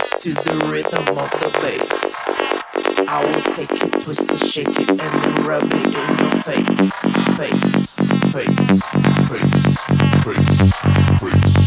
to the rhythm of the bass. I will take it, twist it, shake it, and then rub it in your face, face, face, face, face, face.